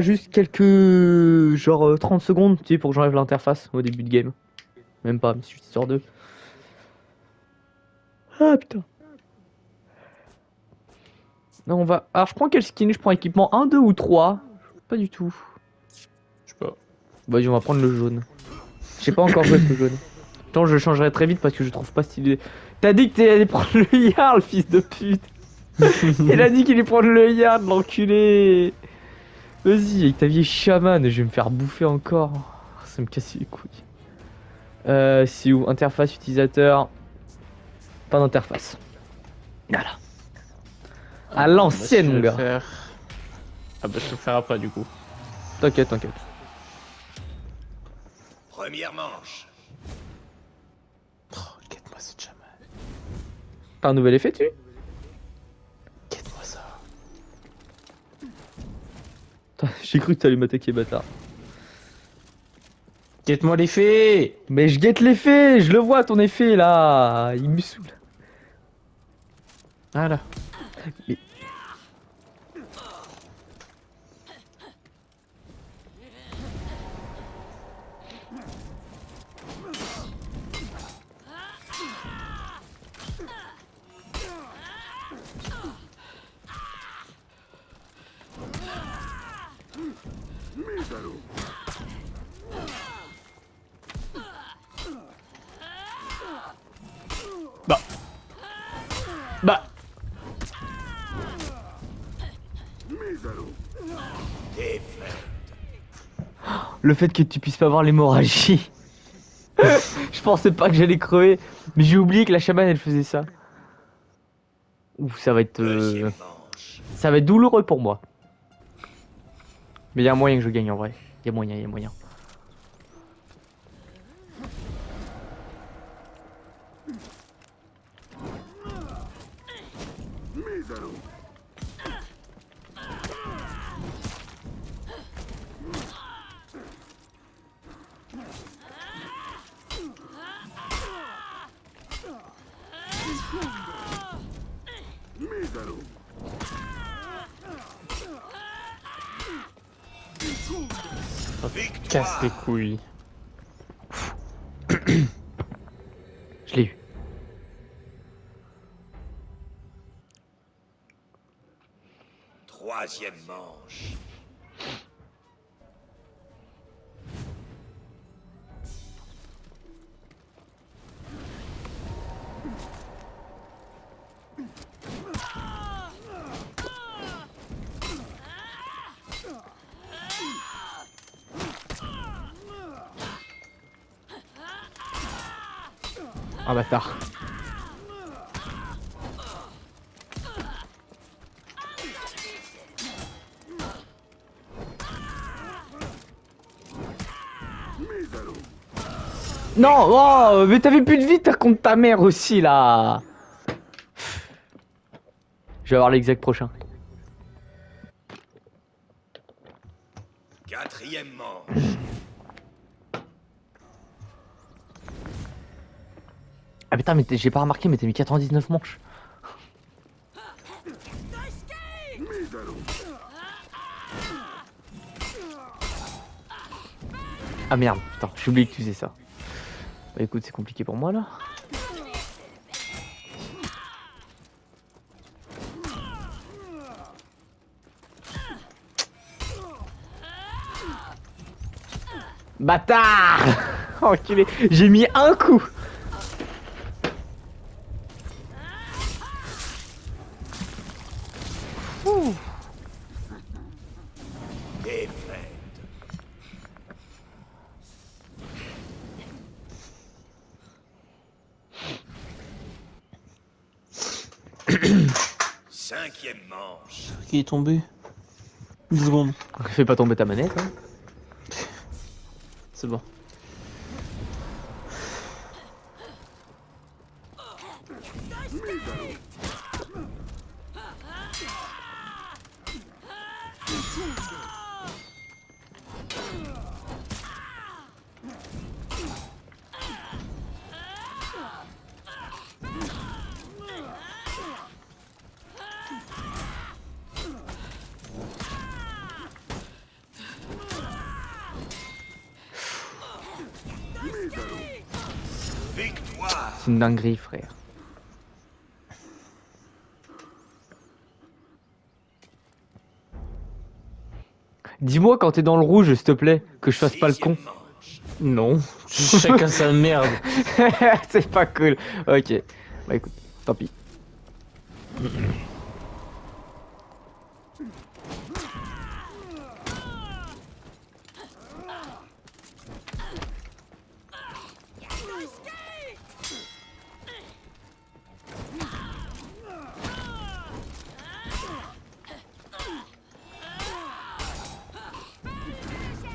juste quelques. genre euh, 30 secondes, tu sais, pour que j'enlève l'interface au début de game. Même pas, mais c'est juste histoire de. Ah putain. Non, on va. Alors, je prends quel skin? Je prends équipement 1, 2 ou 3 Pas du tout. Je sais pas. Vas-y, on va prendre le jaune. J'ai pas encore joué avec le jaune. Attends, je le changerai très vite parce que je trouve pas stylé. T'as dit que t'allais prendre le yard, fils de pute. Il a dit qu'il allait prendre le yard, l'enculé. Vas-y, avec ta vieille chamane, je vais me faire bouffer encore. Ça me casse les couilles. Euh, c'est où? Interface utilisateur. Pas d'interface. Voilà. À l'ancienne, Bah, mon je vais gars. faire. Ah bah je vais le faire après du coup. T'inquiète, t'inquiète. Première manche. Oh, quête-moi cette chamane. T'as un nouvel effet, tu? J'ai cru que t'allais m'attaquer, bâtard. Quête-moi les fées Mais je guette l'effet, je le vois ton effet là, il me saoule. Voilà. Bah. Bah. Le fait que tu puisses pas voir l'hémorragie. je pensais pas que j'allais crever, mais j'ai oublié que la chamane elle faisait ça. Ouf, ça va être euh, ça va être douloureux pour moi. Mais il y a moyen que je gagne en vrai. Il y a moyen, il y a moyen. Casse les couilles. Je l'ai eu. Troisième manche. Non, oh, mais t'avais plus de vie, contre ta mère aussi là. Je vais avoir l'exact prochain. Quatrième manche. Ah putain, mais j'ai pas remarqué, mais t'as mis 99 manches. Ah merde, putain, j'ai oublié que tu faisais ça. Bah écoute, c'est compliqué pour moi là. Bâtard Enculé, j'ai mis un coup Ouh. Défaite. Cinquième manche. Qui est tombé Une seconde. Fais pas tomber ta manette. Hein. C'est bon. Dinguerie, frère. Dis-moi quand t'es dans le rouge, s'il te plaît, que je fasse pas le con. Non. Chacun sa merde. c'est pas cool. Ok. Bah écoute, tant pis.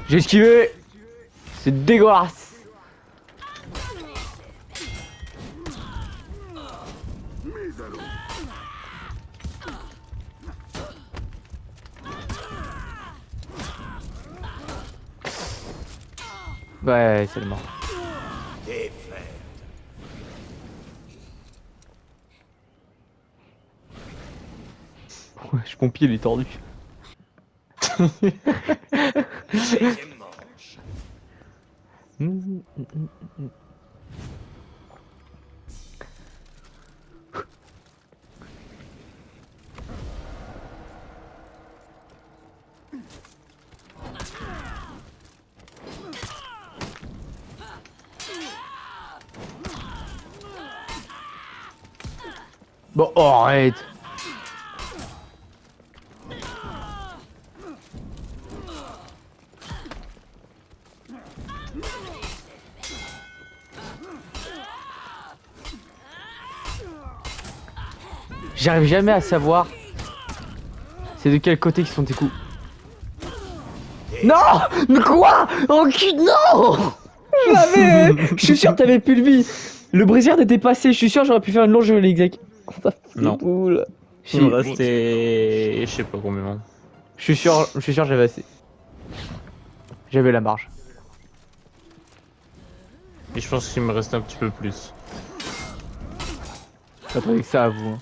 J'ai esquivé C'est dégueulasse Ouais, c'est le mort. Défaite. Je mon pied il est tordu. Septième manche. Bon, oh, J'arrive jamais à savoir c'est de quel côté qui sont tes coups. Non Mais quoi Enculé Non Je l'avais Je suis sûr que t'avais plus de vie Le brésilien était passé, je suis sûr j'aurais pu faire une longe l'exec. Non. Cool. Il me restait. Je sais pas combien. Je suis sûr, je suis sûr j'avais assez. J'avais la marge. Et je pense qu'il me reste un petit peu plus. J'attendais que ça à vous. hein.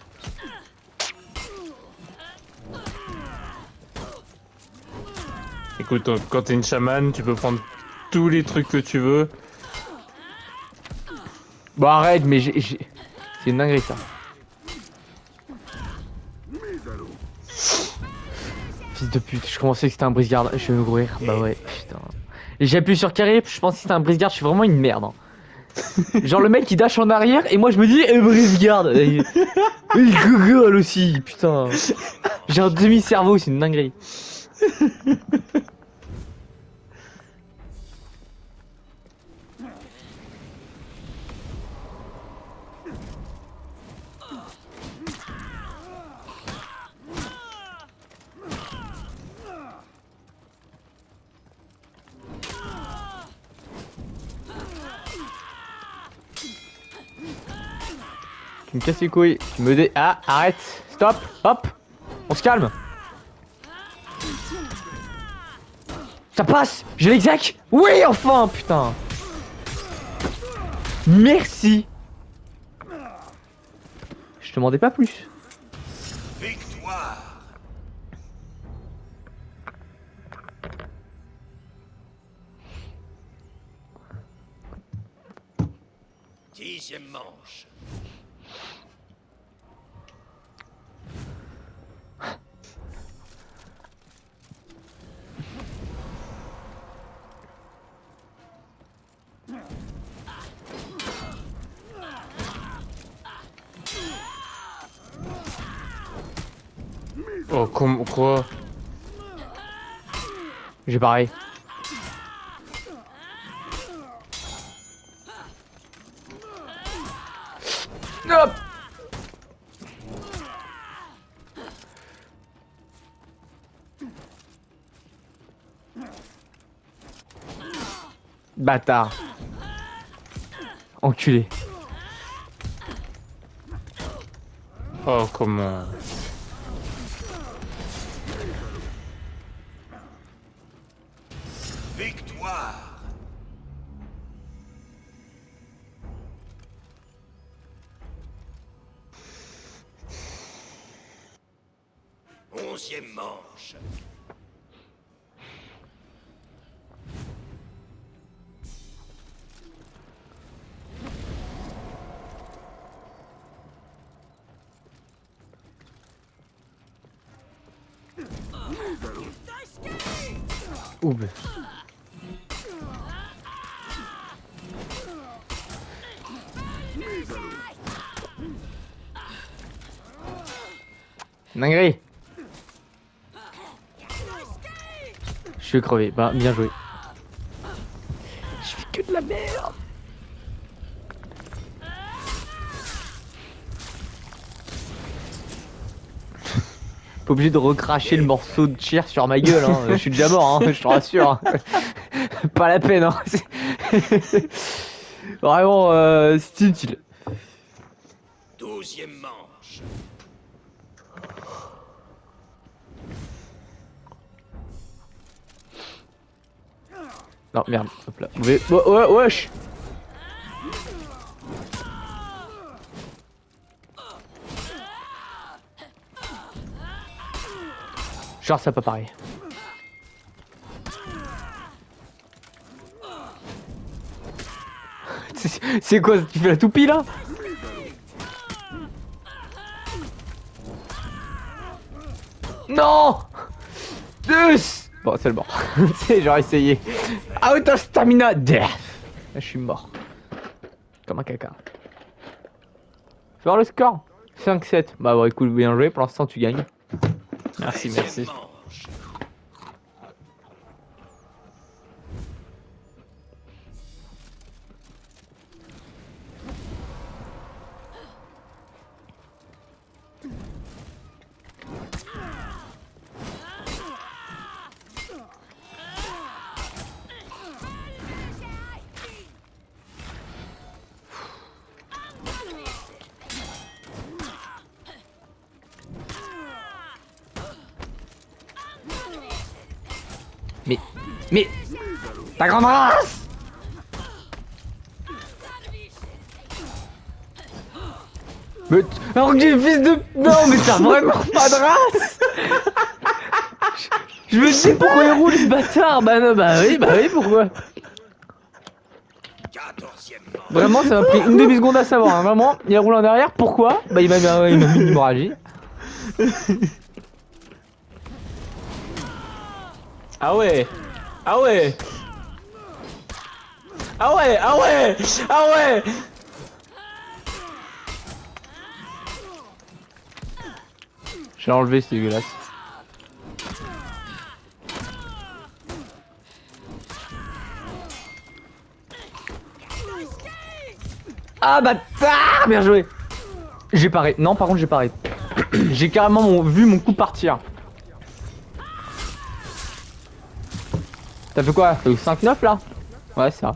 Écoute, quand t'es une chamane, tu peux prendre tous les trucs que tu veux. Bon arrête, mais j'ai... C'est une dinguerie ça. Fils de pute, je commençais que c'était un brise-garde, je vais mourir. Bah ouais, putain. Appuyé sur carré, je pense que c'était un brise-garde, je suis vraiment une merde. hein. Genre le mec il dash en arrière et moi je me dis eh, brise-garde. Et- Il gogole aussi, putain. J'ai un demi-cerveau, c'est une dinguerie. Tu me casses les couilles, tu me dé... Ah, arrête, stop, hop, on se calme. Ça passe J'ai l'exac Oui, enfin, putain Merci Je te demandais pas plus. Victoire manche. Oh, com- quoi? J'ai pareil. Hop Bâtard. Enculé. Oh, comment? Je suis crevé. Bah, bien joué. Je fais que de la merde. Pas obligé de recracher le morceau de chair sur ma gueule, hein. je suis déjà mort, hein, je te rassure. Pas la peine, hein. Vraiment, euh, c'est inutile. Merde, hop là. Mauvais- Ouais, ouais, wesh Genre, ça pas pareil. C'est- quoi Tu fais la toupie là? Non Deux Bon, c'est le. C'est j'aurais essayé. Out of stamina death. Là, je suis mort. Comme un caca. Fais voir le score. 5-7. Bah, bon, écoute, bien joué. Pour l'instant, tu gagnes. Merci, merci. Ta grande race Mais. Alors que j'ai fils de. Non, mais t'as vraiment pas de race Je me dis pourquoi il roule ce bâtard? Bah non, bah oui, bah oui, pourquoi? Vraiment, ça m'a pris une demi-seconde à savoir. hein. Vraiment, il a roulé en arrière. Pourquoi? Bah, il m'a mis, m'a mis une hémorragie. Ah ouais Ah ouais Ah ouais Ah ouais Ah ouais Je l'ai enlevé, c'est dégueulasse. Ah bâtard Bien joué J'ai paré. Non, par contre, j'ai paré. j'ai carrément mon- vu mon coup partir. T'as fait quoi? T'as eu 5-9 là? Ouais, ça.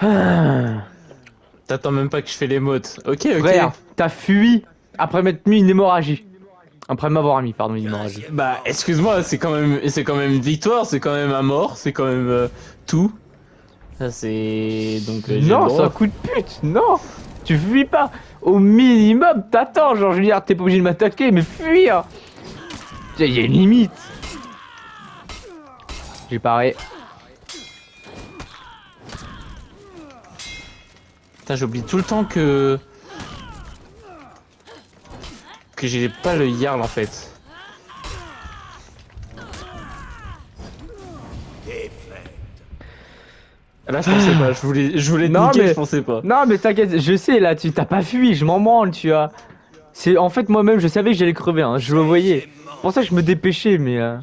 Ah. T'attends même pas que je fais les modes. Ok, ok. Frère, t'as fui après m'être mis une hémorragie. Après m'avoir mis, pardon, une hémorragie. Bah, excuse-moi, c'est quand même, c'est quand même une victoire, c'est quand même un mort, c'est quand même euh, tout. Ça c'est donc. euh, Non, c'est un coup de pute, non Tu fuis pas Au minimum, t'attends, genre je veux dire, t'es pas obligé de m'attaquer, mais fuir Il y a une limite J'ai paré. Putain, j'oublie tout le temps que que j'ai pas le Yarl en fait. Défaite. Là, je pensais pas. Je voulais, je voulais te Non, niquer, mais- je pensais pas. Non mais t'inquiète, je sais là, tu t'as pas fui, je m'en branle, tu vois. C'est en fait moi-même, je savais que j'allais crever, hein, je le voyais. Pour ça que je me dépêchais, mais euh,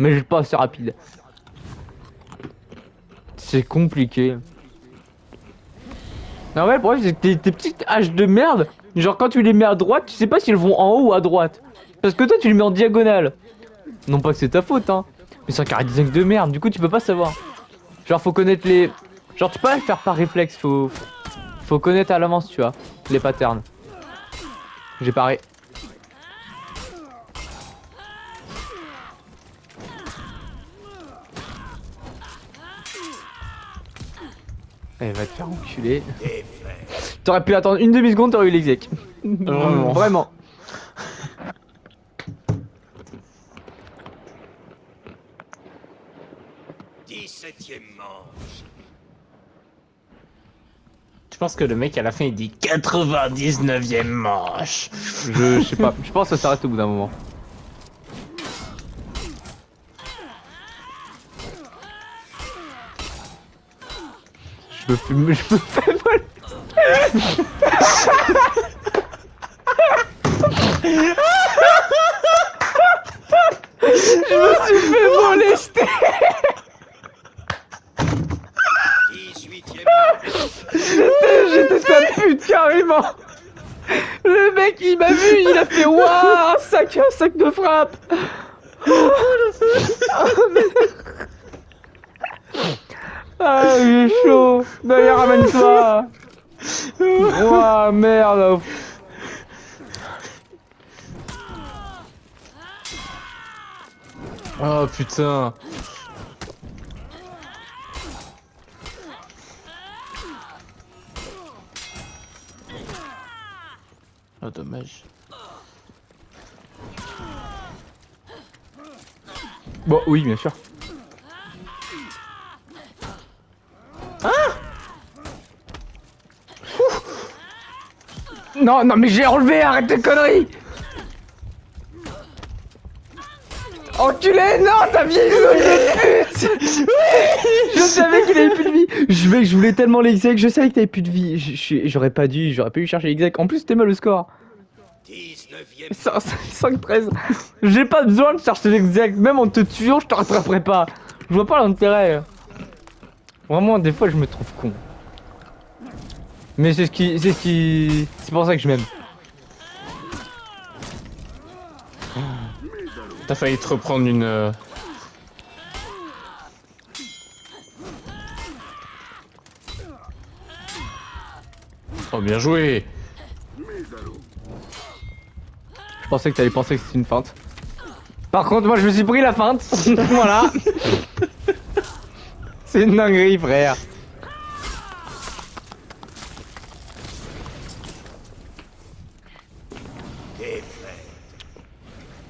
mais je pas assez rapide. C'est compliqué. Non ouais, le problème c'est que tes, tes petites haches de merde, genre quand tu les mets à droite, tu sais pas si elles vont en haut ou à droite. Parce que toi tu les mets en diagonale. Non pas que c'est ta faute, hein. Mais c'est un carré de merde, du coup tu peux pas savoir. Genre faut connaître les... Genre tu peux pas le faire par réflexe, faut... Faut connaître à l'avance, tu vois, les patterns. J'ai paré. Elle va te faire enculer. T'aurais pu attendre une demi-seconde, t'aurais eu l'exec. Vraiment. Vraiment. Dix-septième manche. Je pense que le mec à la fin il dit 99ème manche. Je, je sais pas, je pense que ça s'arrête au bout d'un moment. Je me fais, je voler. Je me suis fait molester 18ème J'étais sa pute carrément Le mec il m'a vu, il a fait waouh un sac, un sac de frappe Ah il est chaud D'ailleurs ramène-toi Waouh merde Oh putain. Oh dommage. Bon oui bien sûr. Non, non, mais j'ai enlevé, arrête tes conneries Enculé, non, ta vieille zone de pute Je savais qu'il avait plus de vie Je vais, je voulais tellement l'exec, je savais que t'avais plus de vie. J'aurais pas dû, j'aurais pas eu chercher l'exec. En plus, c'était mal le score. 19ème 5-13. J'ai pas besoin de chercher l'exec, même en te tuant, je te rattraperai pas. Je vois pas l'intérêt. Vraiment, des fois, je me trouve con. Mais c'est ce qui. C'est ce qui. C'est pour ça que je m'aime. T'as failli te reprendre une. euh, Oh bien joué Je pensais que t'allais penser que c'était une feinte. Par contre, moi, je me suis pris la feinte. voilà. c'est une dinguerie, frère.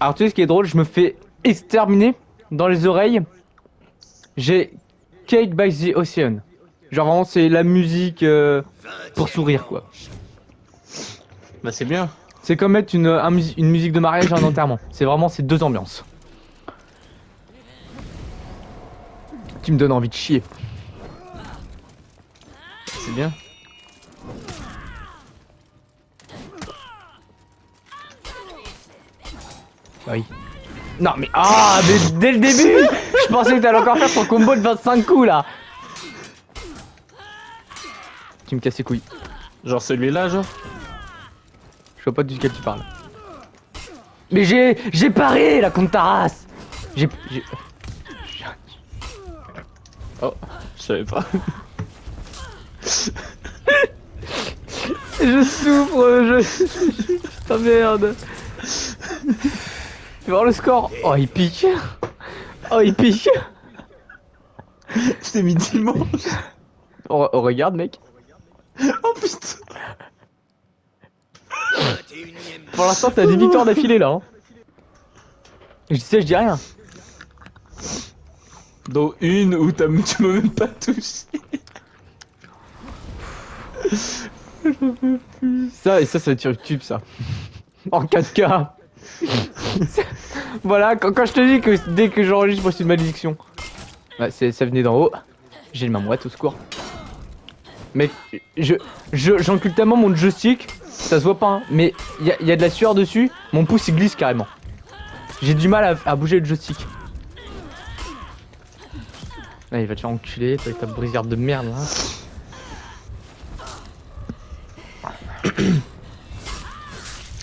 Alors, tu sais ce qui est drôle, je me fais exterminer dans les oreilles. J'ai Cake by the Ocean. Genre, vraiment, c'est la musique euh, pour sourire, quoi. Bah c'est bien. C'est comme mettre une, un mus- une musique de mariage à un enterrement. C'est vraiment ces deux ambiances. Tu me donnes envie de chier. C'est bien. Oui. Non mais ah mais dès le début Je pensais que t'allais encore faire ton combo de 25 coups là Tu me casses les couilles. Genre celui-là genre Je vois pas duquel tu parles. Mais j'ai j'ai paré la contre ta race J'ai j'ai- Oh, je savais pas. Je souffre, je... Putain merde Tu voir le score? Oh il pique Oh il pique Je t'ai mis dimanche. oh, oh, regarde mec Oh putain. 21ème Pour l'instant t'as des victoires d'affilée là hein. Je sais je dis rien Dont une où t'as- tu m'as même pas touché. Ça et ça ça va être sur YouTube ça En 4K Voilà quand, quand je te dis que dès que j'enregistre moi c'est une malédiction. Ouais, c'est- ça venait d'en haut. J'ai le main moite au secours Mec je je- j'encule tellement mon joystick Ça se voit pas hein, mais il y a, y a de la sueur dessus Mon pouce il glisse carrément. J'ai du mal à, à bouger le joystick. Là il va te faire enculer toi avec ta brisgarde de merde là.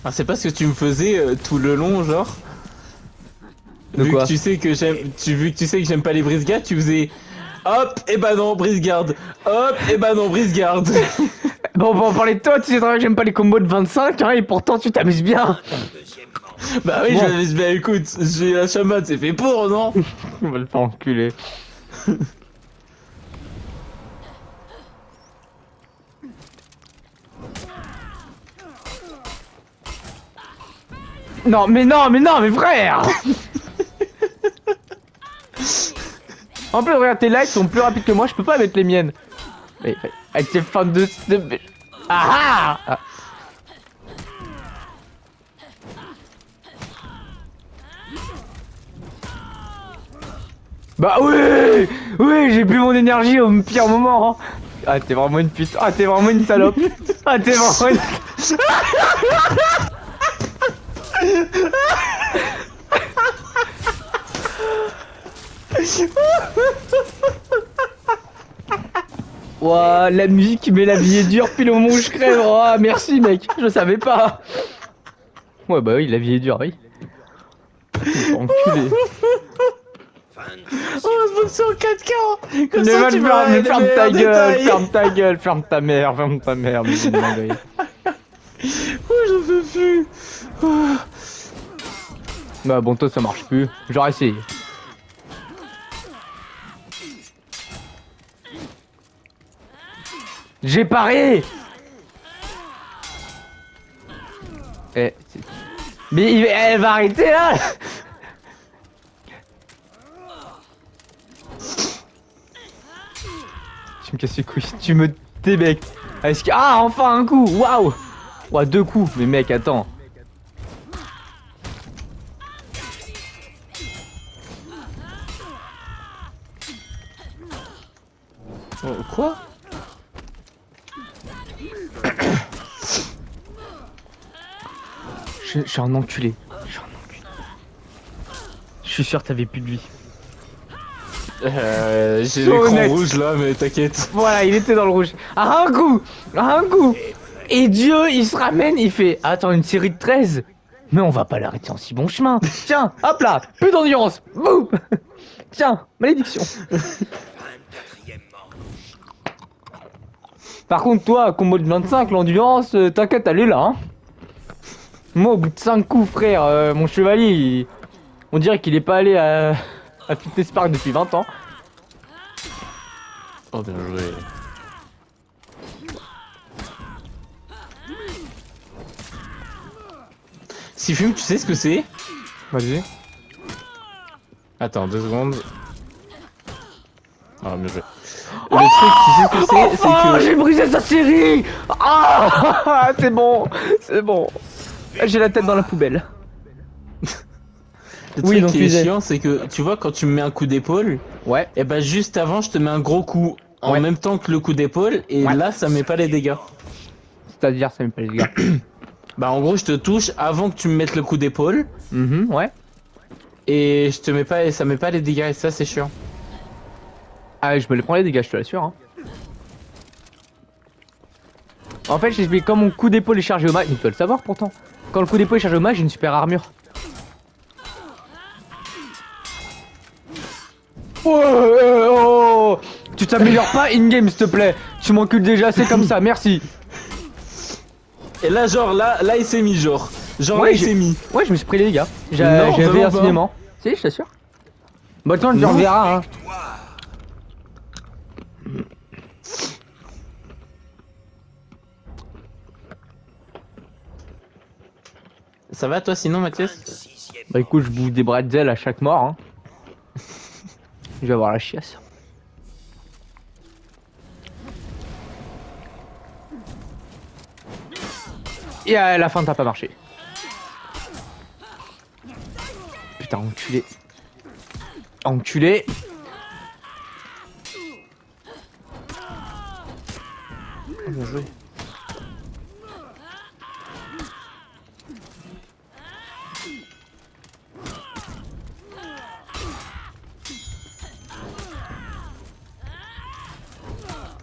Ah c'est pas ce que tu me faisais euh, tout le long genre? De vu quoi que tu sais que j'aime tu vu que tu sais que j'aime pas les brise-gardes, tu faisais hop et bah non brise-garde. Hop et bah non brise-garde. Bon, bon, parler de toi, tu sais très bien que j'aime pas les combos de 25, hein, et pourtant tu t'amuses bien. bah oui, Bon. je l'avais bien écoute, j'ai la chamade, c'est fait pour non On va le faire enculer. non, mais non, mais non, mais frère En plus, regarde, tes likes sont plus rapides que moi, je peux pas mettre les miennes. Avec ses fans de... de... Ah ah Bah oui Oui, j'ai bu mon énergie au pire moment. hein. Ah, t'es vraiment une pute. Ah, t'es vraiment une salope. Ah, t'es vraiment une... Ouah, la musique qui met la vie est dure pile au moment où je crève. Oh, merci mec, je savais pas. Ouais, bah oui, la vie est dure, oui. Enculé. Oh, on se en 4K Comme ça, tu le vas les ferme ta gueule, ferme ta gueule, ferme ta mère, ferme ta mère. mais. Oh, j'en peux plus. Bah bon, toi ça marche plus. J'aurais essayé. J'ai paré. Eh, Mais il- elle va arrêter là. Tu me casses les couilles, tu me débectes. Ah, Ah, enfin un coup. Waouh. Ouah, deux coups. Mais mec, attends. Oh, Quoi? Je, je suis un enculé. Je suis un enculé. Je suis sûr que t'avais plus de vie. euh, J'ai l'écran rouge là, mais t'inquiète. Voilà, il était dans le rouge. Ah, un coup Ah, Un coup Et Dieu, il se ramène, il fait Attends, une série de 13 Mais on va pas l'arrêter en si bon chemin. Tiens, hop là Plus d'endurance Boum Tiens, malédiction. Par contre, toi, combo de 25, l'endurance, euh, t'inquiète, elle est là. Hein. Moi, au bout de 5 coups, frère, euh, mon chevalier, il- on dirait qu'il est pas allé à, à Fitness Park depuis 20 ans. Oh, bien joué. Sifume, tu sais ce que c'est? Vas-y. Attends, deux secondes. Ah, bien joué. Le truc, tu sais ce que c'est? C'est Oh, que. j'ai brisé sa série Ah C'est bon, c'est bon. J'ai la tête dans la poubelle. Le Oui, truc donc qui est chiant, c'est que tu vois, quand tu me mets un coup d'épaule, Ouais. et bah juste avant, je te mets un gros coup en Ouais. même temps que le coup d'épaule, et Ouais. là, ça met pas les dégâts. C'est-à-dire, ça me pas les gars. Bah, en gros, je te touche avant que tu me mettes le coup d'épaule, Mhm, ouais. et je te mets pas, et ça met pas les dégâts, et ça, c'est chiant. Ah, je me les prends les dégâts, je te l'assure. Hein. En fait, j'ai comme mon coup d'épaule est chargé au max, il peut le savoir pourtant. Quand le coup est chargé au max, j'ai une super armure. Oh, euh, oh, Tu t'améliores pas in-game, s'il te plaît. Tu m'encules déjà assez comme ça, merci. Et là, genre, là, là, il s'est mis, genre. Genre, Ouais, là, il s'est mis. Ouais, je me suis pris les dégâts. J'avais un signement. Si, je t'assure. Bon, attends, tu Non. reverras. Hein. Ça va, toi, sinon, Mathias Bah écoute, je bouffe des bretzels à chaque mort. Hein. je vais avoir la chiasse. Et à la fin, t'as pas marché. Putain, enculé. Enculé. Oh, bien joué.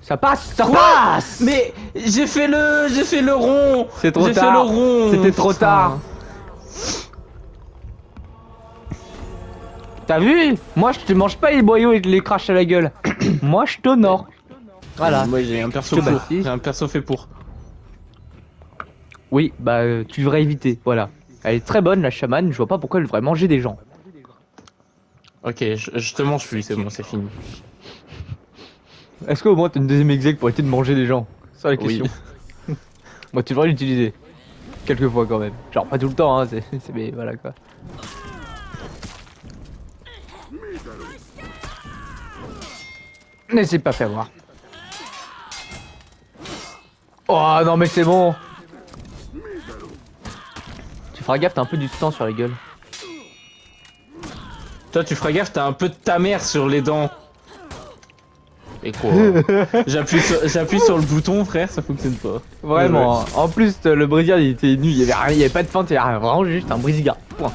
Ça passe, ça Quoi passe Mais j'ai fait le, j'ai fait le rond. C'est trop J'ai fait tard. le rond. C'était trop tard. T'as vu? Moi je te mange pas les boyaux et je les crache à la gueule. Moi je t'honore. Voilà. Moi, j'ai un perso pour. J'ai un perso fait pour. Oui, bah euh, tu devrais éviter. Voilà. Elle est très bonne la chamane, je vois pas pourquoi elle devrait manger des gens. Ok, je, je te mange plus, c'est bon, c'est fini. Est-ce qu'au moins t'as une deuxième exec pour arrêter de manger des gens? C'est ça la Oui. question. Moi tu devrais l'utiliser. Quelques fois quand même. Genre pas tout le temps, hein, c'est, mais voilà quoi. Ne s'est pas fait avoir. Oh non mais c'est bon Tu feras gaffe, t'as un peu du temps sur la gueule. Toi, tu feras gaffe, t'as un peu de ta mère sur les dents. Et quoi J'appuie sur, le bouton, frère, ça fonctionne pas. Vraiment. hein. En plus, le brisillard il était nul, il y avait rien, il y avait pas de feinte, il y avait rien. Vraiment juste un brisillard. Point.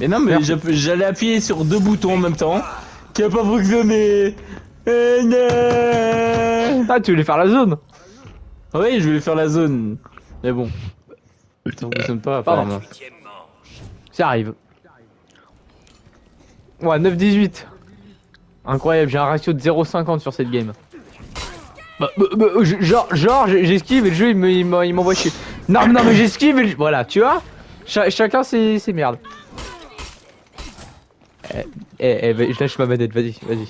Mais non, mais j'allais appuyer sur deux boutons en même temps, qui a pas fonctionné. Eh non Ah, tu voulais faire la zone Oui, je vais faire la zone. Mais bon. Ça fonctionne pas, apparemment. Ça arrive. Ouais, 9-18. Incroyable, j'ai un ratio de 0,50 sur cette game. Bah, bah, bah, je- genre, genre j'esquive et le jeu il me- il m'en- il m'envoie chier. Non, non, mais j'esquive et le- Voilà, tu vois Cha- Chacun ses, merdes. Eh, eh, eh, je lâche ma manette, vas-y, vas-y.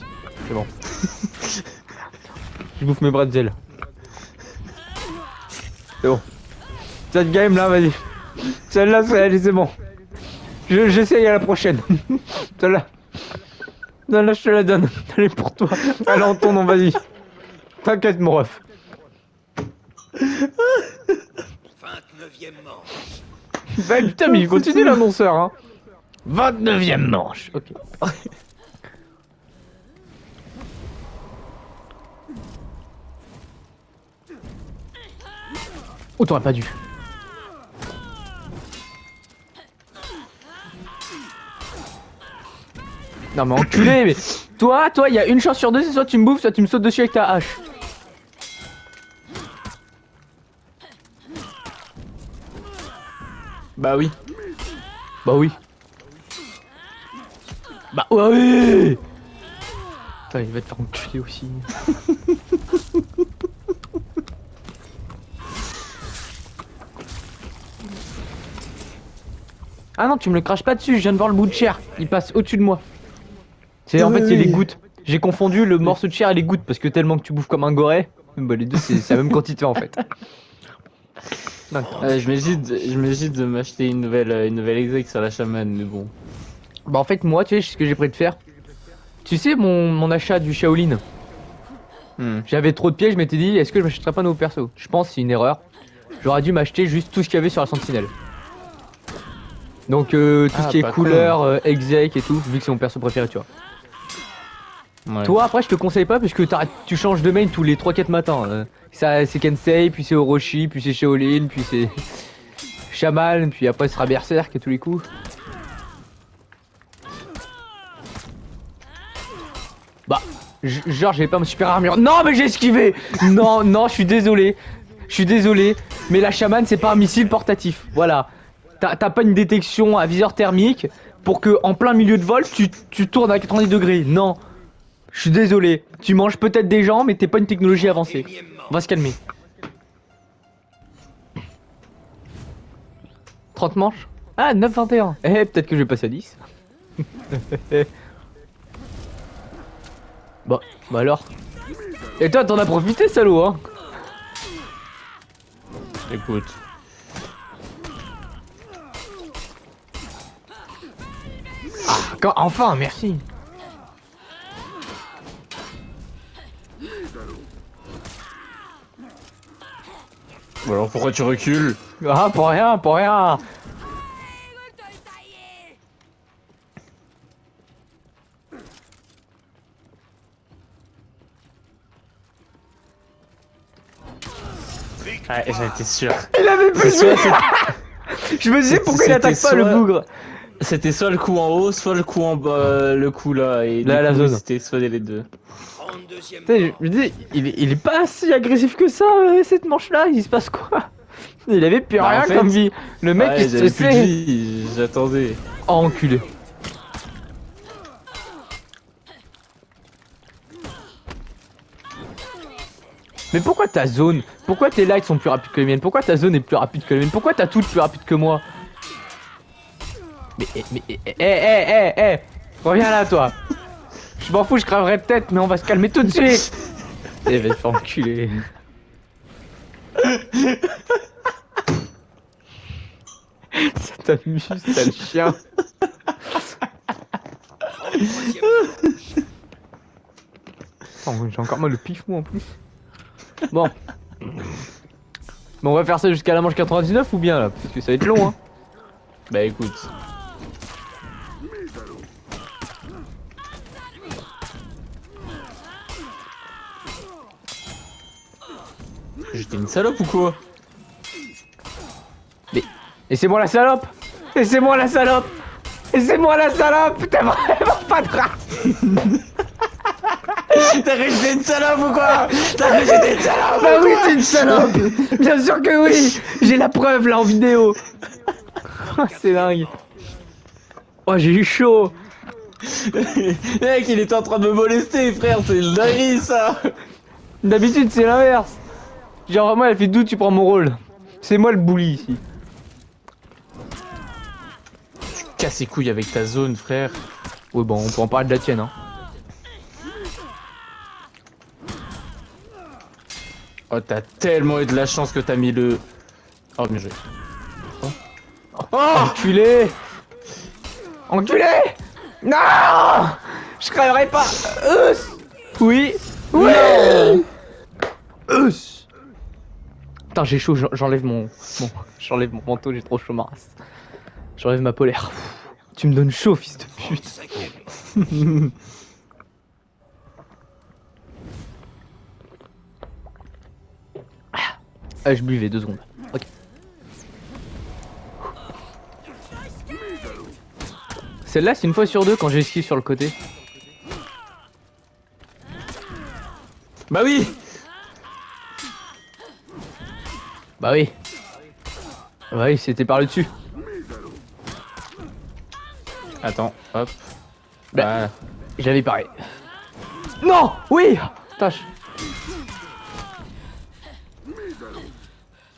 C'est bon. je bouffe mes bretzels. C'est bon. Cette game là, vas-y. Celle-là, c'est bon. Je- J'essaye à la prochaine. Celle-là. Celle-là, je te la donne. Elle est pour toi. Elle est en ton nom, vas-y. T'inquiète, mon ref. 29e manche. Bah, putain, mais il continue l'annonceur, hein. 29ème manche. Ok. Oh, t'aurais pas dû. Non mais enculé, mais toi, toi, il y a une chance sur deux, c'est soit tu me bouffes, soit tu me sautes dessus avec ta hache. Bah oui. Bah oui. Bah oui Putain, il va te faire enculer aussi. ah non, tu me le craches pas dessus, je viens de voir le bout de chair. Il passe au-dessus de moi. C'est en fait, c'est les gouttes. J'ai confondu le morceau de chair et les gouttes parce que tellement que tu bouffes comme un goret. Bah les deux, c'est la même quantité en fait. D'accord. Euh, je m'hésite, de m'acheter une nouvelle, euh, une nouvelle exec sur la chamane, mais bon. Bah en fait moi tu sais ce que j'ai prêt de faire. Tu sais mon, mon achat du Shaolin. Hmm. J'avais trop de pièges, je m'étais dit est-ce que je m'achèterais pas un nouveau perso? Je pense que c'est une erreur. J'aurais dû m'acheter juste tout ce qu'il y avait sur la sentinelle. Donc euh, tout Ah, ce qui est couleur, euh, exec et tout, vu que c'est mon perso préféré tu vois. Toi après je te conseille pas parce que tu changes de main tous les 3-4 matins. euh. ça c'est Kensei, puis c'est Orochi, puis c'est Shaolin, puis c'est Shaman, puis après ce sera Berserk et tous les coups. Bah, genre j'ai pas ma super armure. Non mais j'ai esquivé Non, non, je suis désolé. Je suis désolé. Mais la Shaman c'est pas un missile portatif. Voilà. T'as t'as pas une détection à viseur thermique pour que en plein milieu de vol tu, tu tournes à 90 degrés. Non. Je suis désolé. Tu manges peut-être des gens mais t'es pas une technologie avancée. On va se calmer. 30 manches Ah, 9-21. Eh, peut-être que je vais passer à 10. bon, bah alors. Et toi, t'en as profité, salaud, hein? Écoute. Quand- Enfin, merci. Alors pourquoi tu recules Ah, pour rien, pour rien. Ah, j'étais sûr. Il avait plus soit Je me disais pourquoi il attaque pas le bougre. C'était soit le coup en haut, soit le coup en bas, euh, le coup là. Et Là, du la coup, zone. C'était soit les deux. 32e Putain, je manche. me dis, il est, il est pas si agressif que ça, euh, cette manche-là, il se passe quoi? Il avait plus Bah, en rien fait- comme vie. Le mec, ouais, il se j'avais plus de fait. vie, j'attendais. Oh, enculé. Mais pourquoi ta zone? Pourquoi tes likes sont plus rapides que les miennes? Pourquoi ta zone est plus rapide que les miennes? Pourquoi t'as tout plus rapide que moi? Mais, eh, mais, eh, eh, eh, eh, eh Reviens là, toi Je m'en fous, je crèverai peut-être, mais on va se calmer tout de suite Eh, va te faire enculer Ça t'amuse, sale chien 33e manche. Attends, j'ai encore mal le pif moi en plus. Bon. Mais on va faire ça jusqu'à la manche 99 ou bien là? Parce que ça va être long hein. Bah écoute. J'étais une salope ou quoi? Et c'est moi la salope! Et c'est moi la salope! Et c'est moi la salope! T'as vraiment pas de race T'as j'étais une salope ou quoi? T'as j'étais une salope Bah oui t'es une salope! Bien sûr que oui! J'ai la preuve là en vidéo! Ah, C'est dingue! Oh j'ai eu chaud! Mec, il était en train de me molester, frère, c'est une dinguerie ça! D'habitude c'est l'inverse Genre moi elle fait d'où tu prends mon rôle? C'est moi le bully ici. Casse les couilles avec ta zone, frère. Oui bon on peut en parler de la tienne hein. Oh, t'as tellement eu de la chance que t'as mis le. Oh, bien joué. Oh Enculé! Enculé! Non! Je crèverai pas. Us Oui! Oui Putain j'ai chaud, j'en- j'enlève mon... J'enlève mon manteau, j'ai trop chaud ma. J'enlève ma polaire. Tu me donnes chaud fils de pute. Ah je buvais deux secondes. Ok. Celle-là c'est une fois sur deux quand j'esquive sur le côté. Bah oui Bah oui. Bah oui, c'était par le dessus. Attends, hop. Bah. Voilà. J'avais pareil. Non Oui Tâche.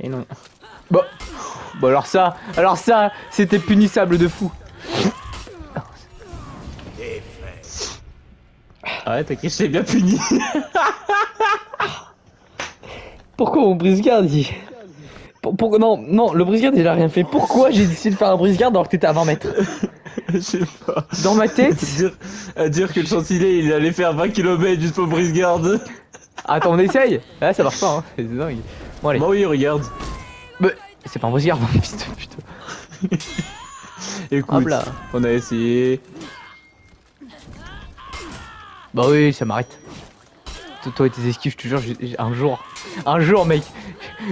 Et non. Bah. Bon alors ça, alors ça, c'était punissable de fou. Ah ouais, t'inquiète, je bien puni. Pourquoi mon brise-garde il... Pour- pour- Non, non, le brise-garde il a rien fait. Pourquoi j'ai décidé de faire un brise-garde alors que t'étais à 20 mètres Je sais pas. Dans ma tête dire, à dire que le chantilly il allait faire 20 km juste pour brise-garde. Attends, on essaye Ah ça marche pas, hein. c'est dingue. Bon allez. Bah oui, regarde. C'est pas un brise-garde, mon fils de pute. Écoute, Hop là. on a essayé. Bah oui, ça m'arrête. Toi- et tes esquives, je te jure, un jour, un jour, mec,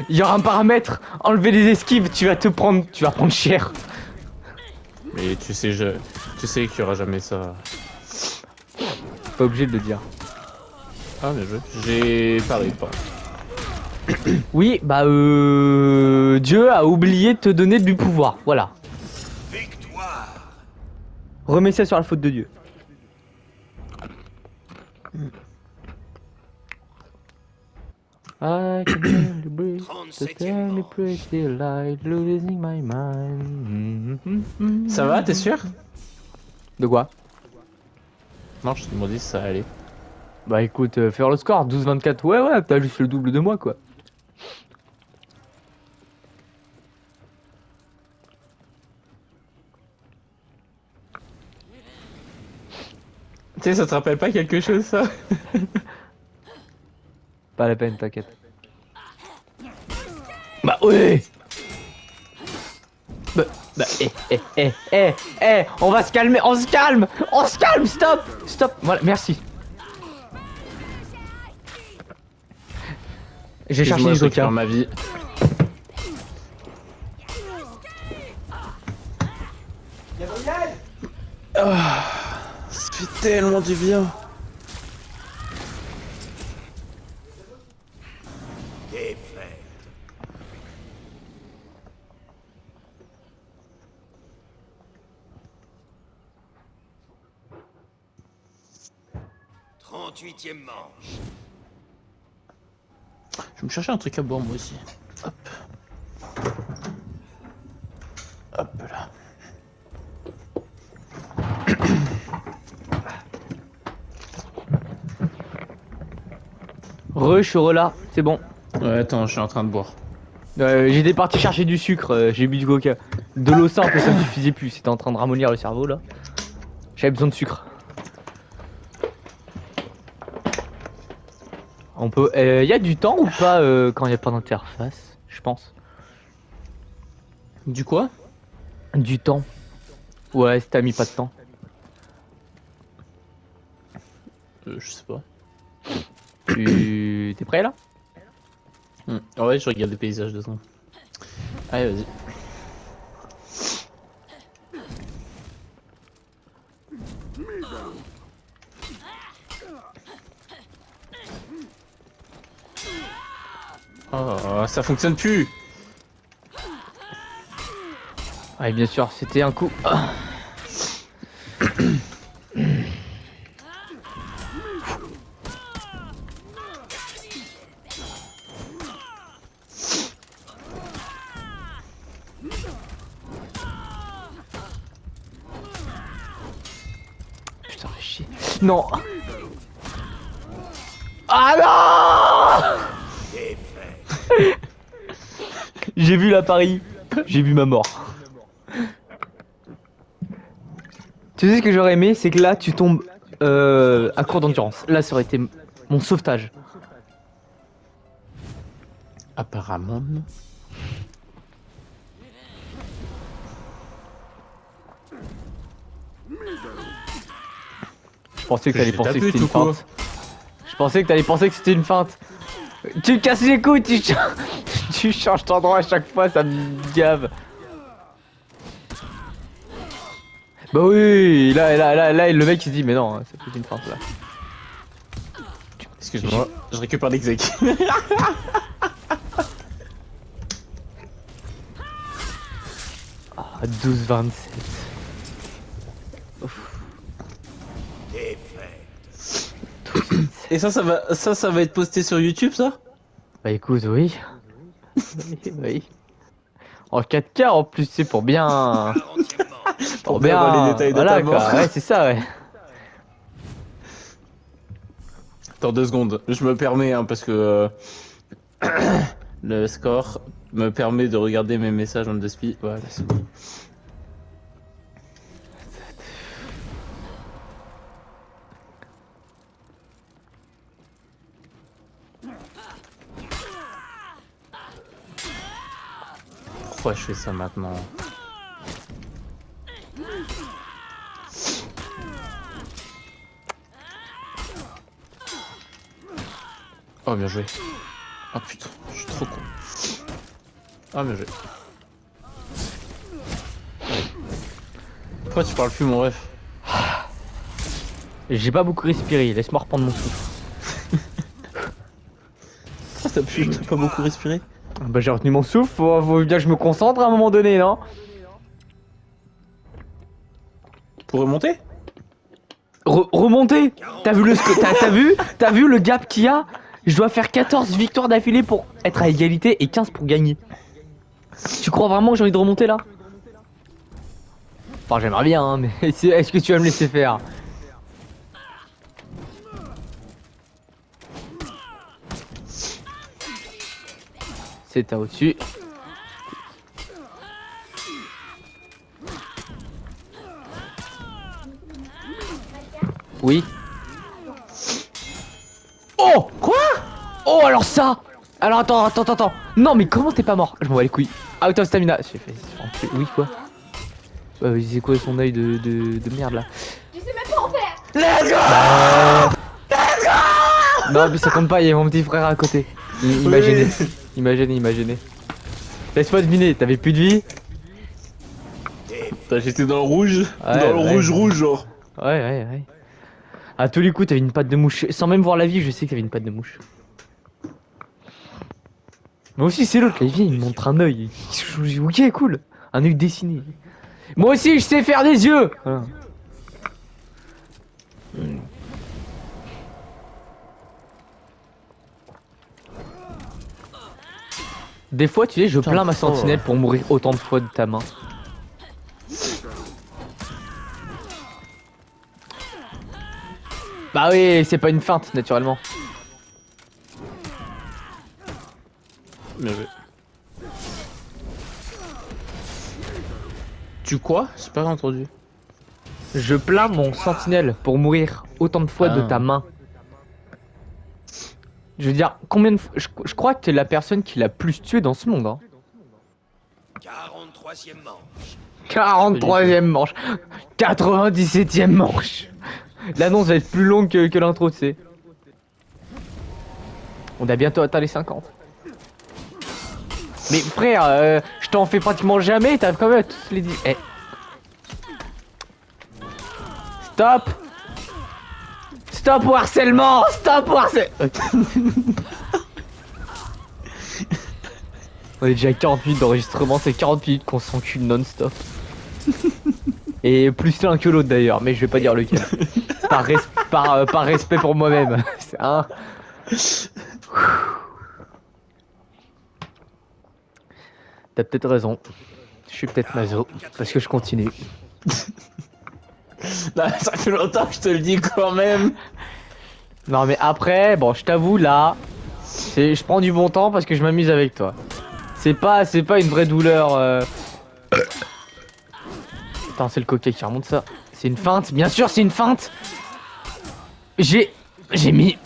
il y aura un paramètre, enlever les esquives, tu vas te prendre, tu vas prendre cher. Mais tu sais, je, tu sais qu'il y aura jamais ça. Pas obligé de le dire. Ah, bien joué. J'ai parlé pas. Oui, bah euh... Dieu a oublié de te donner du pouvoir, voilà. Victoire. Remets ça sur la faute de Dieu. I can barely breathe. The 37e tell me manche. pretty light, losing my mind. Mhm. Ça va, t'es sûr? De quoi? Non, je te demandais si ça allait. Bah écoute, euh, faire le score, 12-24, ouais ouais, t'as juste le double de moi quoi. Tu sais, ça te rappelle pas quelque chose, ça? Pas la peine, t'inquiète. Bah ouais Bah, bah, eh, eh, eh, eh, eh, on va se calmer, on se calme, on se calme, stop, stop, voilà, merci. J'ai cherché récupère aucun. ma vie. Ah, ça fait tellement du bien. Défaite. Manche. Je vais me chercher un truc à boire moi aussi. Hop. Hop là. Re, je suis re là, c'est bon. Ouais, attends, je suis en train de boire. Euh, J'étais parti chercher du sucre, euh, j'ai bu du coca. De l'eau simple, ça me suffisait plus, c'était en train de ramollir le cerveau là. J'avais besoin de sucre. On peut. Il y a du temps ou pas euh, quand il n'y a pas d'interface Je pense? Du quoi? Du temps. Ouais, si t'as mis pas de temps. Euh, Je sais pas. Tu... T'es prêt là? Hmm. Ouais, je regarde les paysages de temps. Allez, vas-y. Oh, ça fonctionne plus Ouais, bien sûr, c'était un coup. Ah. Putain. Non J'ai vu la Paris, j'ai vu ma mort. Tu sais ce que j'aurais aimé, c'est que là tu tombes euh, à court d'endurance. Là ça aurait été mon sauvetage. Apparemment. non. Je pensais que t'allais penser que c'était une feinte. Je pensais que t'allais penser que c'était une feinte. Tu me casses les couilles, tu, tu changes d'endroit à chaque fois, ça me gave. Bah oui, là, là, là, là, le mec il se dit, mais non, c'est plus une feinte là. Excuse-moi, je récupère l'exec. Ah, 12-27. Défaite. Et ça, ça va, ça, ça va être posté sur YouTube, ça? Bah écoute, oui. oui. En 4K en plus, c'est pour bien. Pour bien bien. voir les détails de voilà, ta quoi. Ouais, c'est ça, ouais. Attends deux secondes, je me permets, hein, parce que euh, le score me permet de regarder mes messages en despi. Voilà, Pourquoi je fais ça maintenant Oh bien joué. Oh putain, je suis trop con. Ah bien joué. Pourquoi tu parles plus mon ref J'ai pas beaucoup respiré, laisse-moi reprendre mon souffle. Ah t'as pas beaucoup respiré? Bah j'ai retenu mon souffle, faut, faut bien que je me concentre à un moment donné, non? Pour remonter Re- Remonter! T'as vu le t'as vu T'as vu le gap qu'il y a? Je dois faire 14 victoires d'affilée pour être à égalité et 15 pour gagner. Tu crois vraiment que j'ai envie de remonter là? Enfin j'aimerais bien hein, mais est-ce que tu vas me laisser faire? C'est à au-dessus. Oui. Oh Quoi? Oh alors ça Alors attends, attends, attends, attends. Non mais comment t'es pas mort? Je m'en les couilles. Out of stamina. J'ai fait. Oui quoi? Ouais, C'est quoi son œil de, de, de merde là? Je sais même pas en faire. Non mais ça compte pas, il y a mon petit frère à côté. Imaginez, imaginez, imaginez. Laisse-moi deviner, t'avais plus de vie? J'étais dans le rouge, Ouais, dans le ouais. rouge rouge genre. Ouais, ouais, ouais. À tous les coups, t'avais une patte de mouche. Sans même voir la vie, je sais que t'avais une patte de mouche. Moi aussi, c'est l'autre, là, il vient, il me montre un œil. Ok, cool. Un œil dessiné. Moi aussi, je sais faire des yeux Voilà. Des fois, tu sais, je plains ma sentinelle pour mourir autant de fois de ta main. Bah oui, c'est pas une feinte, naturellement. Bien joué. Tu quoi? J'ai pas entendu. Je plains mon sentinelle pour mourir autant de fois de Ah. ta main. Je veux dire, combien de fois. Je, je crois que t'es la personne qui l'a plus tué dans ce monde. Hein. 43ème manche. 43ème manche. 97ème manche. L'annonce va être plus longue que, que l'intro, tu sais. On a bientôt atteint les 50. Mais frère, euh, je t'en fais pratiquement jamais, t'as quand même tous les dit. Eh. Stop Stop au harcèlement Stop au harcèlement On est déjà à 40 minutes d'enregistrement, c'est 40 minutes qu'on s'encule non-stop. Et plus l'un que l'autre d'ailleurs, mais je vais pas dire lequel. Par, res- par, euh, par respect pour moi-même. T'as peut-être raison. Je suis peut-être maso, parce que je continue. Ça fait longtemps que je te le dis quand même. Non mais après, bon, je t'avoue là, je prends du bon temps parce que je m'amuse avec toi. C'est pas, c'est pas une vraie douleur. Euh... Attends, c'est le coquet qui remonte ça. C'est une feinte, bien sûr, c'est une feinte. J'ai, j'ai mis.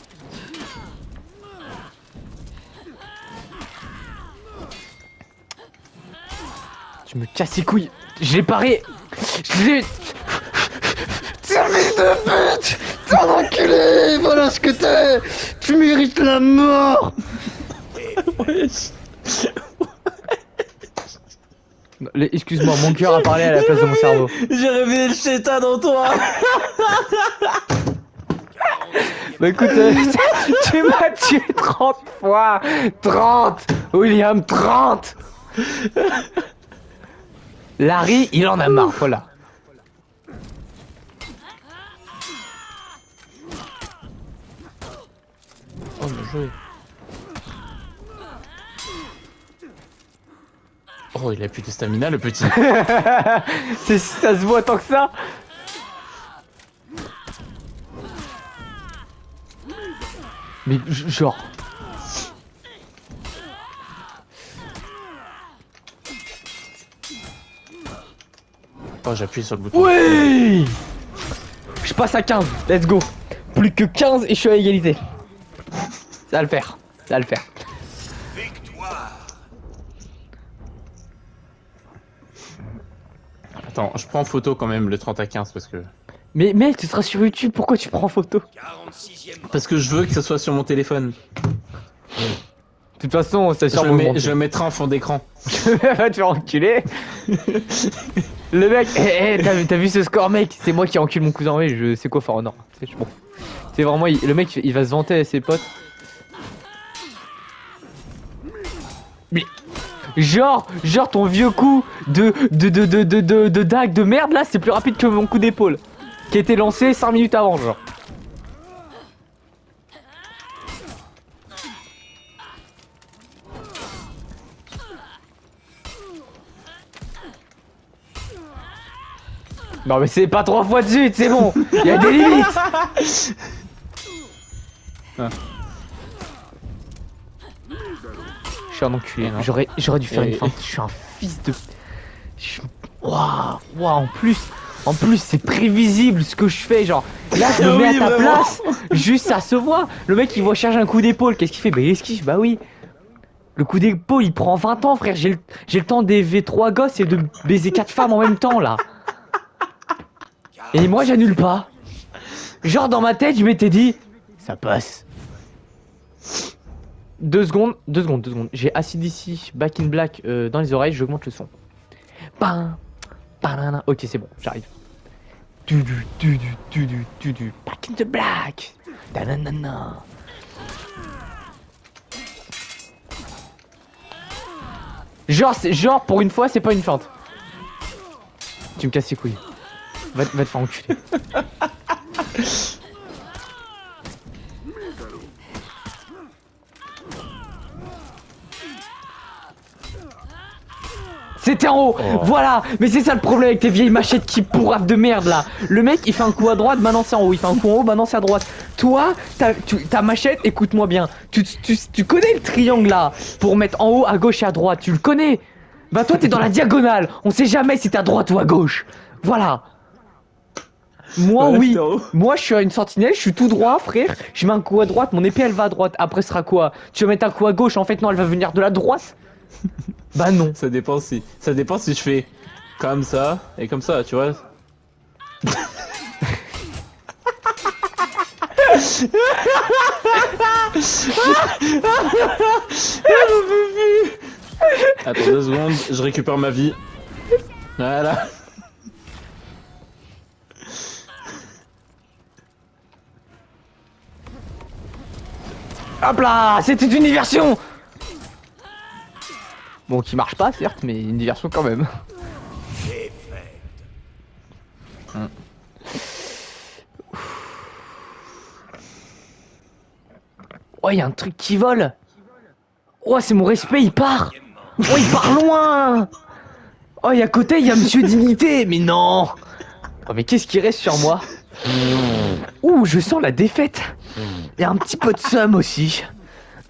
Tu me casses les couilles. Je l'ai paré. Je. De pute T'es un enculé Voilà ce que t'es Tu mérites la mort Excuse-moi, mon cœur a parlé à la place de mon cerveau. J'ai réveillé le chétan en toi. Bah écoute, euh, tu m'as tué 30 fois 30 William, 30 Larry, il en a marre, voilà. Joué. Oh, il a plus de stamina, le petit. C'est- ça se voit tant que ça Mais genre... Oh, j'appuie sur le bouton. Oui Je passe à 15, let's go Plus que 15 et je suis à égalité. Ça va le faire, ça va le faire. Victoire. Attends, je prends en photo quand même le 30 à 15 parce que. Mais mec, tu seras sur YouTube, pourquoi tu prends photo? 46ème manche. Parce que je veux que ce soit sur mon téléphone. De toute façon, c'est Je sur mon mets- je le mettrai en fond d'écran. Va te faire enculer Le mec, eh, eh, t'as vu- t'as vu ce score mec? C'est moi qui encule mon cousin, oui, je sais quoi faire en or. C'est bon. C'est vraiment, il- le mec, il va se vanter à ses potes. Mais, genre, genre ton vieux coup de de de de de de, de dague de merde là, c'est plus rapide que mon coup d'épaule, qui a été lancé 5 minutes avant, genre. Non mais c'est pas trois fois de suite, c'est bon. Il y a des limites. Ah. Suis un enculé. non. J'aurais, j'aurais dû faire Et- une feinte. Je suis un fils de. Waouh, waouh. En plus, en plus, c'est prévisible ce que je fais. Genre, là, je me Oui, mets à ta vraiment. place. Juste, ça se voit. Le mec, il voit charger un coup d'épaule. Qu'est-ce qu'il fait? Bah, il esquive. Bah oui. Le coup d'épaule, il prend 20 ans, frère. J'ai le, j'ai le temps d'élever trois gosses et de baiser quatre femmes en même temps, là. Et moi, j'annule pas. Genre, dans ma tête, je m'étais dit, ça passe. Deux secondes, deux secondes, deux secondes. J'ai acide ici, back in black euh, dans les oreilles, j'augmente le son. Pam, panana. Ok, c'est bon, j'arrive. Du du du du du du du. Back in the black. Tananana. Genre, genre, pour une fois, c'est pas une feinte. Tu me casses les couilles. Va, va te faire enculer. C'était en haut, Oh. voilà. Mais c'est ça le problème avec tes vieilles machettes qui pourravent de merde là. Le mec il fait un coup à droite, maintenant c'est en haut. Il fait un coup en haut, maintenant c'est à droite. Toi, ta, tu- ta machette, écoute-moi bien. Tu, tu, tu connais le triangle là pour mettre en haut, à gauche et à droite. Tu le connais. Bah toi t'es dans la diagonale. On sait jamais si t'es à droite ou à gauche. Voilà. Moi, Ouais, oui. Moi, je suis à une sentinelle, je suis tout droit, frère. Je mets un coup à droite, mon épée elle va à droite. Après, ce sera quoi? Tu vas mettre un coup à gauche, en fait, non, elle va venir de la droite Bah non. Ça dépend si. Ça dépend si je fais comme ça et comme ça, tu vois. Attends deux secondes, je récupère ma vie. Voilà. Hop là C'était une diversion Bon, qui marche pas, certes, mais une diversion quand même. Oh, y a un truc qui vole. Oh, c'est mon respect, il part. Oh, il part loin. Oh, et à côté, il y a Monsieur Dignité Mais non. Oh, mais qu'est-ce qui reste sur moi? Ouh, je sens la défaite. Et un petit peu de somme aussi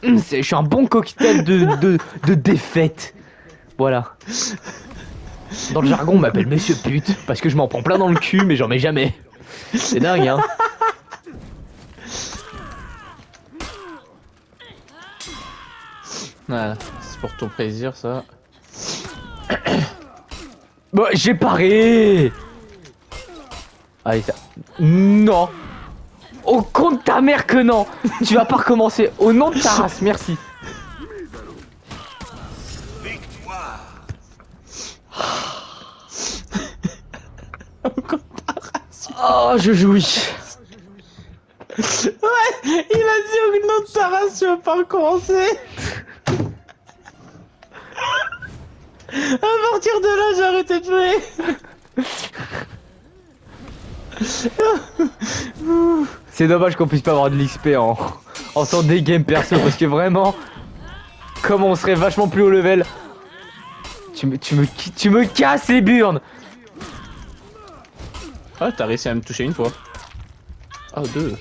Je suis un bon cocktail de, de, de défaite Voilà. Dans le jargon, on m'appelle Monsieur Pute, parce que je m'en prends plein dans le cul, mais j'en mets jamais. C'est dingue, hein Voilà. C'est pour ton plaisir, ça. Bon, j'ai paré Allez, ça... Non Au compte ta mère que non Tu vas pas recommencer. Au nom de ta race, merci. Victoire. Oh, je jouis. Ouais, il a dit au nom de ta race, tu vas pas recommencer. À partir de là, j'ai arrêté de jouer. C'est dommage qu'on puisse pas avoir de l'XP en, en temps des games perso, parce que vraiment, comme on serait vachement plus haut level, tu me, tu me, tu me casses les burnes Ah, t'as réussi à me toucher une fois. Oh, deux.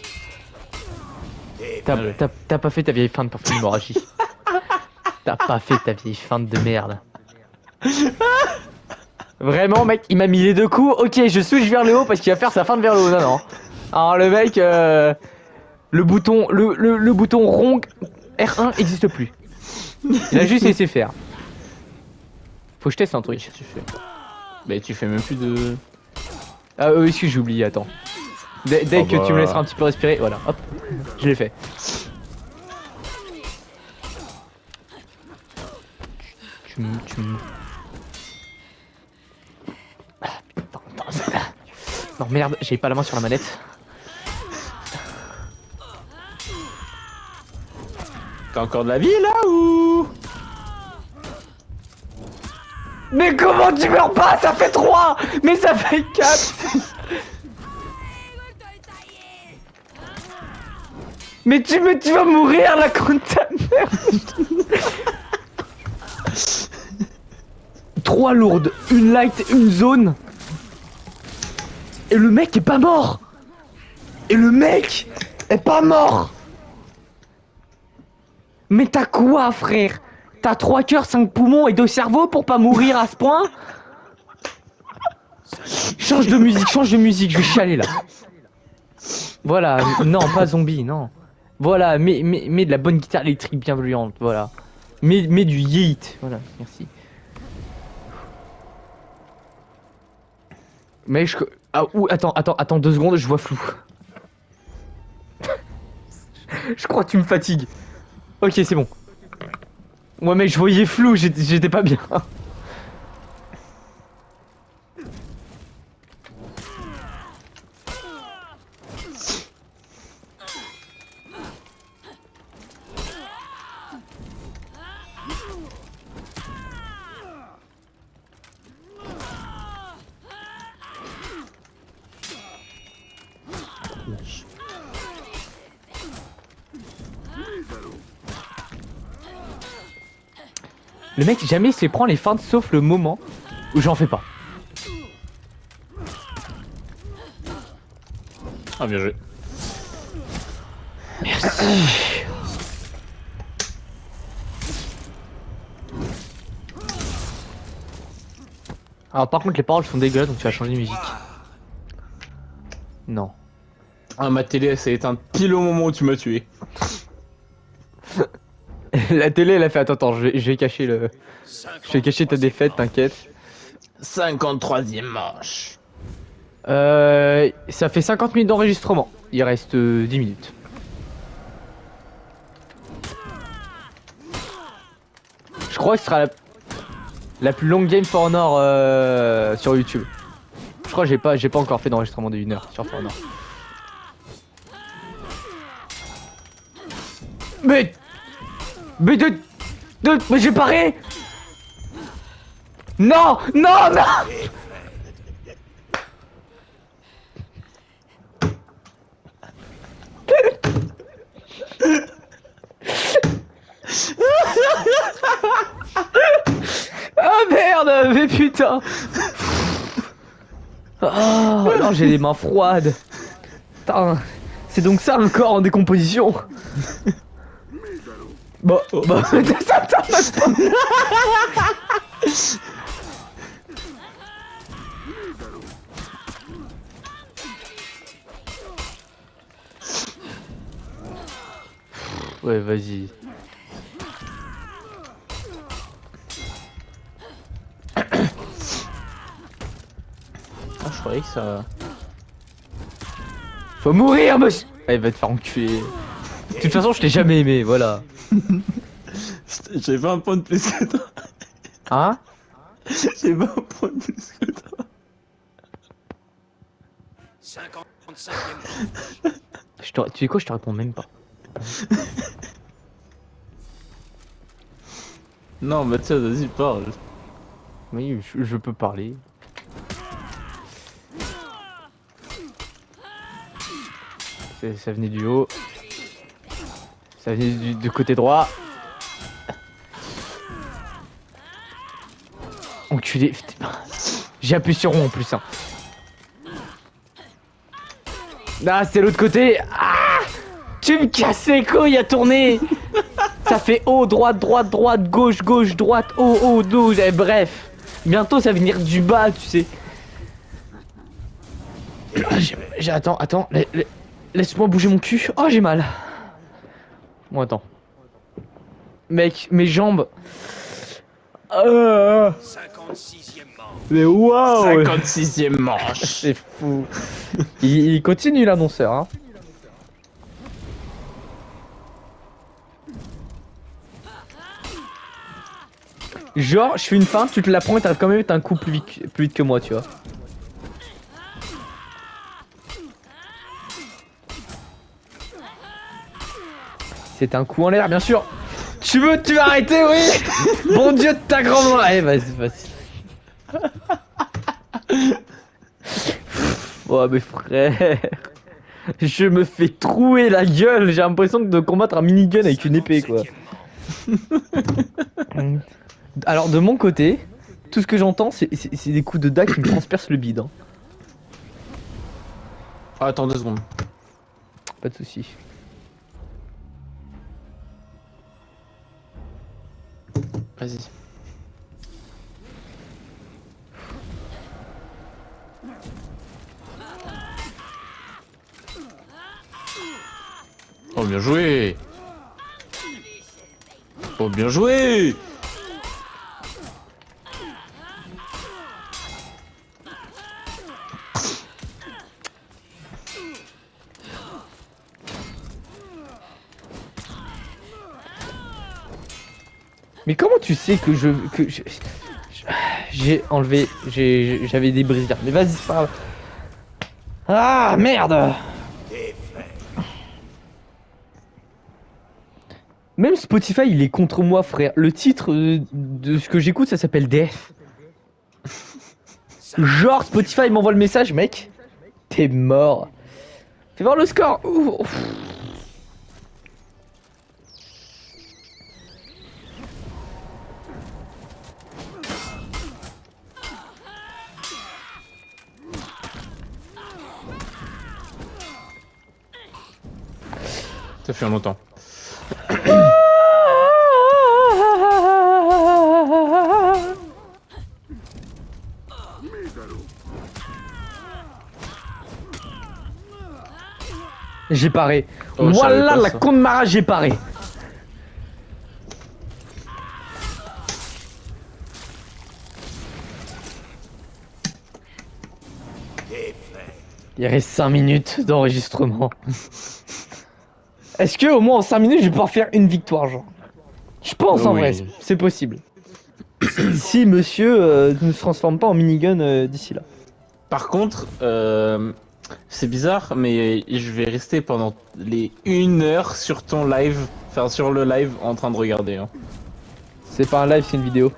T'as Ouais. t'as- t'as pas fait ta vieille feinte pour faire l'hémorragie. T'as pas fait ta vieille feinte de merde. Vraiment, mec, il m'a mis les deux coups. Ok, je switch vers le haut parce qu'il va faire sa feinte vers le haut. Non, non. Alors, le mec, euh, le bouton, le, le, le bouton rond R1 existe plus. Il a juste laissé faire. Faut que je teste un truc. Tu fais. Mais tu fais même plus de. Ah oui, excuse, j'ai oublié, attends. Dès, dès Oh que tu bah. me laisseras un petit peu respirer, voilà, hop, je l'ai fait. Tu me... Tu me... Ah, putain, attends, ça- Non merde, j'ai pas la main sur la manette. T'as encore de la vie là ou? Mais comment tu meurs pas? Ça fait 3 Mais ça fait 4 Mais tu, me, tu vas mourir la con ta mère 3 lourdes, une light, une zone. Et le mec est pas mort. Et le mec est pas mort Mais t'as quoi frère? T'as 3 cœurs, 5 poumons et 2 cerveaux pour pas mourir à ce point? Change de musique, change de musique, je vais chialer là. Voilà, non, pas zombie, non. Voilà, mets de la bonne guitare électrique bienveillante, voilà. Mets, mets du yeet, voilà, merci. Mais je... Ah, ouh, attends, attends, attends deux secondes, je vois flou. je crois que tu me fatigues. Ok, c'est bon. Ouais, mec, je voyais flou, j'étais j'étais pas bien. Le mec jamais il se les prend les feintes sauf le moment où j'en fais pas. Ah, bien joué. Alors par contre les paroles sont dégueulasses donc tu vas changer de musique. Non. Ah, ma télé elle s'est éteinte pile au moment où tu m'as tué. La télé, elle a fait attends, attends, je vais, je vais cacher le. Je vais cacher ta défaite, t'inquiète. 53ème manche. Euh, ça fait 50 minutes d'enregistrement. Il reste euh, 10 minutes. Je crois que ce sera la, la plus longue game For Honor euh, sur YouTube. Je crois que j'ai pas, j'ai pas encore fait d'enregistrement de 1 heure sur For Honor. Mais, mais de, de, mais j'ai paré. Non, non, non. Ah merde, mais putain Oh non, j'ai les mains froides. Putain, c'est donc ça un corps en décomposition Bon, bah, ça t'arrête pas. Ouais, vas-y. Ah, je croyais que ça. Faut mourir, monsieur Ah, il va te faire enculer. De toute façon, je t'ai jamais aimé, voilà. J'ai pas un point de plus que toi. Hein? J'ai pas un point de plus que toi. 55e je te... Tu sais quoi, je te réponds même pas. Non, Mathias, vas-y, parle. Oui, je, je peux parler. Ça venait du haut. Ça venait du, du côté droit. Enculé. J'ai appuyé sur rond en plus. Hein. Ah, c'est l'autre côté. Ah Tu me casses les couilles à tourner. Ça fait haut, droite, droite, droite, gauche, gauche, droite, haut, haut, dos. eh, bref. Bientôt ça va venir du bas, tu sais. Ah, attends, attends. la- la- Laisse-moi bouger mon cul. Oh, j'ai mal. Bon, attends. Mec, mes jambes. Euh, 56e manche. mais waouh 56ème manche. C'est fou. il, il continue l'annonceur. Hein. Genre, je fais une feinte, tu te la prends et t'arrives quand même à un coup plus vite, plus vite que moi, tu vois. C'est un coup en l'air, bien sûr. Tu veux, tu vas arrêter, oui Bon Dieu de ta grand-mère Allez, vas-y, vas-y. Oh mais frère Je me fais trouer la gueule J'ai l'impression de combattre un minigun avec une épée quoi 57e Alors de mon côté, tout ce que j'entends c'est des coups de dague qui me transpercent le bide hein. Ah, attends deux secondes. Pas de soucis. Vas-y. Oh, bien joué Oh, bien joué Mais comment tu sais que je... que J'ai enlevé... J'avais des brisures. Mais vas-y, c'est pas. Ah merde. Même Spotify, il est contre moi, frère. Le titre de ce que j'écoute, ça s'appelle Death. Genre, Spotify m'envoie le message, mec. T'es mort. Fais voir le score. Ça fait longtemps. J'ai paré. Oh, voilà la con de Mara, j'ai paré. Il reste 5 minutes d'enregistrement. Est-ce que au moins en 5 minutes je vais pouvoir faire une victoire genre? Je pense en vrai, c'est possible. si monsieur euh, ne se transforme pas en minigun euh, d'ici là. Par contre, euh, c'est bizarre, mais je vais rester pendant les une heure sur ton live, enfin sur le live en train de regarder. Hein. C'est pas un live, c'est une vidéo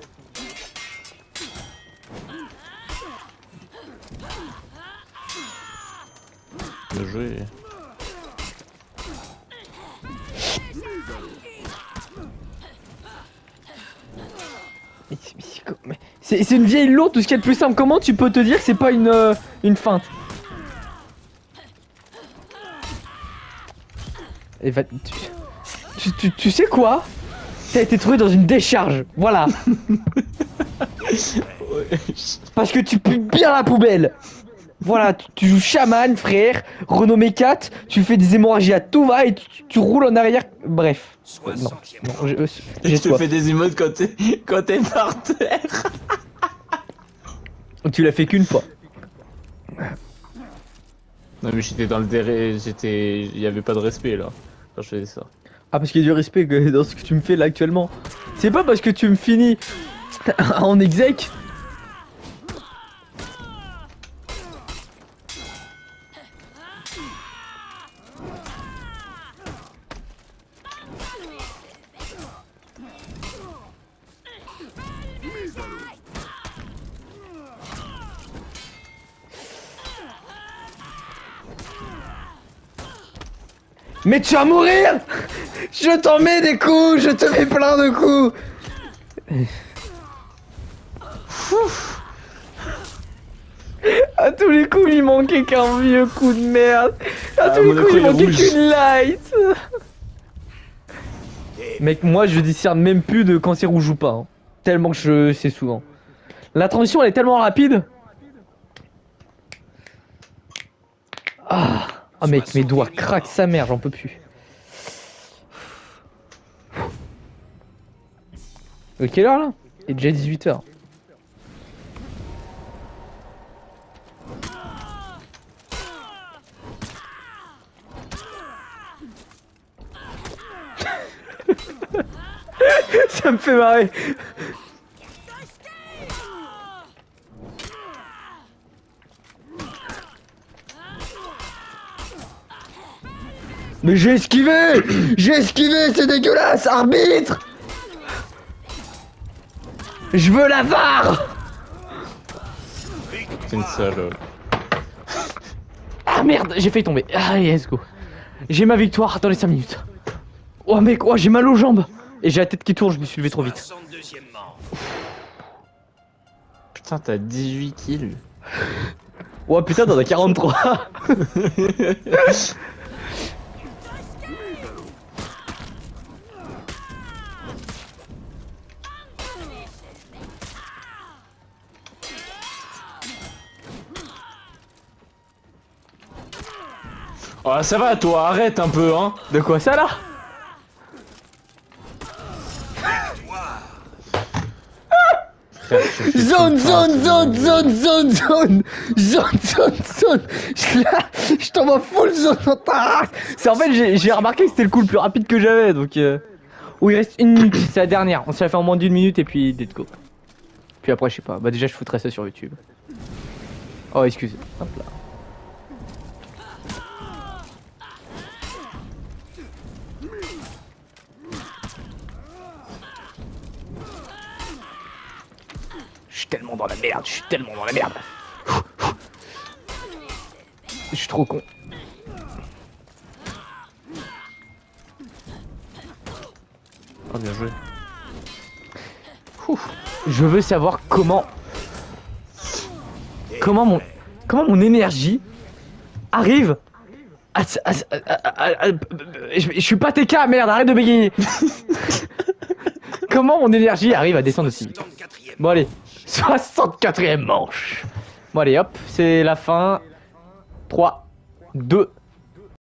est- Mais c'est- mais c'est com- mais C'est une vieille lourde, tout ce qu'il y a de plus simple. Comment tu peux te dire que c'est pas une, euh, une feinte Et va- tu, tu, tu- tu sais quoi? T'as été trouvé dans une décharge. Voilà. Parce que tu pues bien la poubelle. Voilà, tu, tu joues chaman, frère, renommé 4, tu fais des hémorragies à tout va et tu, tu roules en arrière. Bref. Non, 60e non, round. j'ai euh, j'ai Je te fais des emotes quand t'es quand t'es par terre. Tu l'as fait qu'une fois. Non mais j'étais dans le déré, j'étais, il y avait pas de respect là quand je faisais ça. Ah, parce qu'il y a du respect dans ce que tu me fais là actuellement. C'est pas parce que tu me finis en exec. Mais tu vas mourir Je t'en mets des coups, je te mets plein de coups À tous les coups, il manquait qu'un vieux coup de merde. À Ah, tous les coups, il manquait qu'une light. Mec, moi, je discerne même plus de quand c'est rouge ou pas. hein. Tellement que je sais souvent. La transition, elle est tellement rapide. Ah, ah mec, mes doigts craquent sa mère, j'en peux plus. Euh, quelle heure là? Il est déjà 18h. Ça me fait marrer. Mais j'ai esquivé J'ai esquivé, c'est dégueulasse, arbitre Je veux la VAR C'est une salope. Ah merde, j'ai failli tomber. Ah, let's go. J'ai ma victoire dans les 5 minutes. Oh mec, oh j'ai mal aux jambes. Et j'ai la tête qui tourne, je me suis levé trop vite. 62e manche. Putain t'as 18 kills. Oh putain, t'en as 43. Oh ça va toi, arrête un peu hein. De quoi ça là Zone, zone, zone, zone, zone, zone Zone, zone, zone Je là, je tombe en full zone dans ta race C'est en fait, j'ai remarqué que c'était le coup le plus rapide que j'avais, donc... Euh... Oh, il reste une minute, c'est la dernière. On s'est fait en moins d'une minute et puis let's go. Puis après, je sais pas. Bah déjà, je foutrais ça sur YouTube. Oh, excusez. Hop là. Tellement dans la merde, je suis tellement dans la merde. Je suis trop con. Oh bien joué. Je veux savoir comment comment mon comment mon énergie arrive à, je, je suis pas TK merde arrête de bégayer comment mon énergie arrive à descendre aussi vite 64e bon allez 64ème manche. Bon allez hop c'est la fin. 3 2